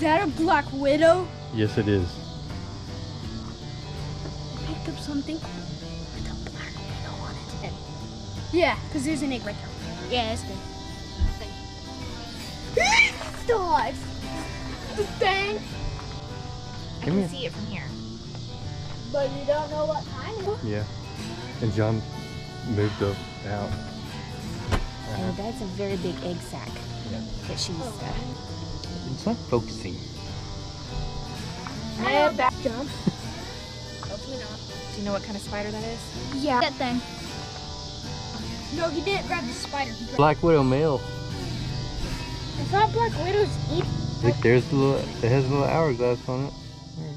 that a black widow? Yes, it is. I picked up something with a black widow on it. Yeah, because there's an egg right there. Yeah, it's good. Stop! The thing. I can here. see it from here. But you don't know what time is. Yeah. And John moved up out. And that's a very big egg sac Yeah. that she's. Uh, It's not focusing. Yeah, back jump. hopefully not. Do you know what kind of spider that is? Yeah. That thing. No, he didn't grab the spider. He Black Widow male. I thought black widows eat. Look, there's the little, it has a little hourglass on it. There.